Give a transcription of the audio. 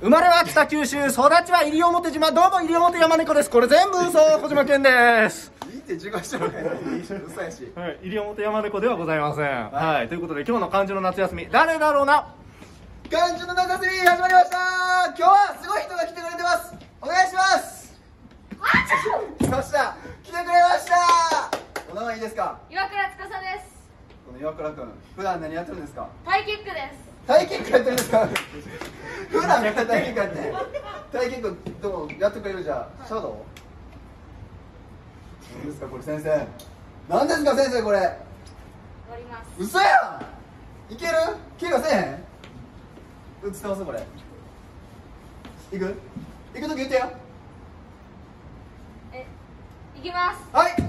生まれは北九州育ちは西表島どうも西表山猫です。これ全部嘘小島健です。いいって自己紹介ないい嘘やし。はい、西表山猫ではございませんはい、ということで今日の漢字の夏休み誰だろうな？漢字の夏休み始まりました。今日はすごい人が来てくれてます。お願いします。来ました。来てくれました。お名前いいですか？岩倉司です。この岩倉君普段何やってるんですか？タイキックです。タイキックやってるんですか？普段からタイキックやってくれるじゃあシャドウ何ですかこれ先生。何ですか先生これ？終わります。嘘やん。いける？怪我せえへん？映ってますこれ。行く？行く時言ってよえいきます。はい